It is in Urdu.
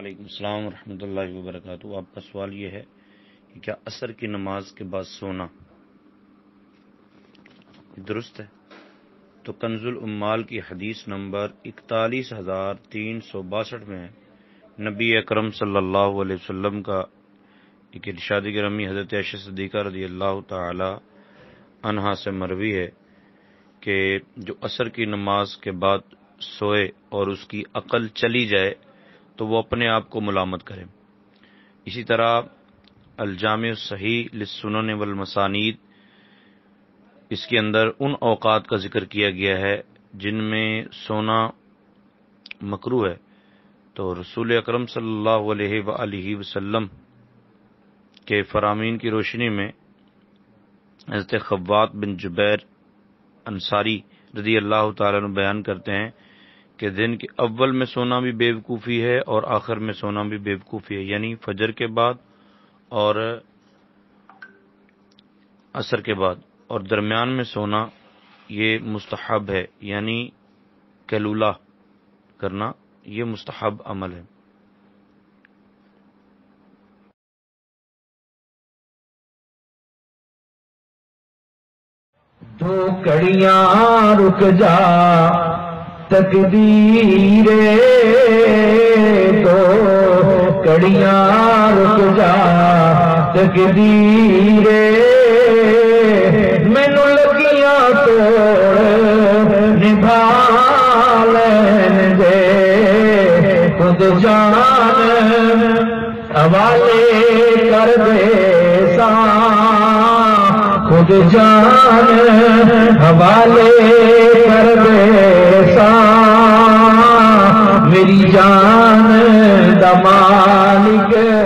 وعلیکم السلام ورحمۃ اللہ وبرکاتہ۔ آپ کا سوال یہ ہے کہ کیا عصر کی نماز کے بعد سونا درست ہے؟ تو کنز العمال کی حدیث نمبر اکتالیس ہزار تین سو باسٹھ میں نبی اکرم صلی اللہ علیہ وسلم کا ایک ارشاد گرمی حضرت عش صدیقہ رضی اللہ تعالی عنہا سے مروی ہے کہ جو عصر کی نماز کے بعد سوئے اور اس کی عقل چلی جائے تو وہ اپنے آپ کو ملامت کرے۔ اسی طرح الجامع صحیح لسنن والمسانید، اس کے اندر ان اوقات کا ذکر کیا گیا ہے جن میں سونا مکرو ہے۔ تو رسول اکرم صلی اللہ علیہ و وسلم کے فرامین کی روشنی میں حضرت خوات بن جبیر انصاری رضی اللہ تعالیٰ بیان کرتے ہیں کہ دن کے اول میں سونا بھی بے وقوفی ہے اور آخر میں سونا بھی بے وقوفی ہے یعنی فجر کے بعد اور عصر کے بعد۔ اور درمیان میں سونا یہ مستحب ہے یعنی کیلولہ کرنا یہ مستحب عمل ہے۔ دو کڑیاں رک جا تقدیر دو کڑیاں رک جا تقدیر مینو لگیاں توڑ نبھا لین دے خود جان حوالے کر دے سان خود جان حوالے মালিকের